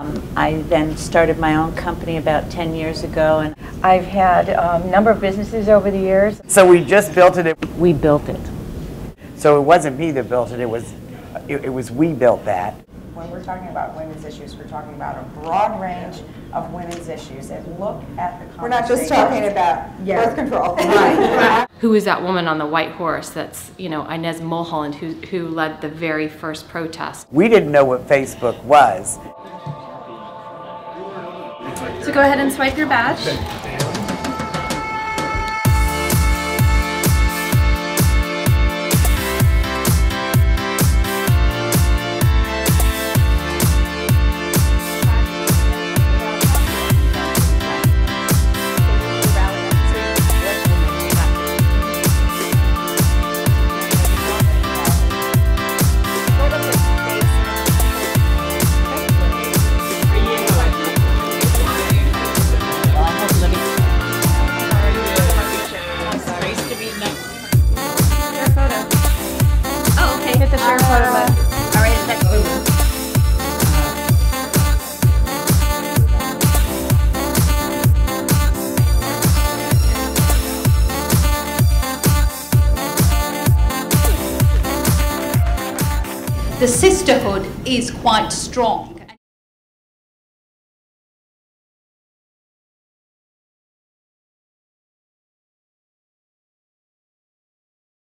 Um, I then started my own company about 10 years ago, and I've had um, a number of businesses over the years. So we just built it, we built it. so it wasn't me that built it, it was, it it was we built that. When we're talking about women's issues, we're talking about a broad range of women's issues and look at the We're not just talking about Yeah. birth control. Right. Who is that woman on the white horse that's, you know, Inez Milholland, who, who led the very first protest? We didn't know what Facebook was. So go ahead and swipe your badge. The sisterhood is quite strong.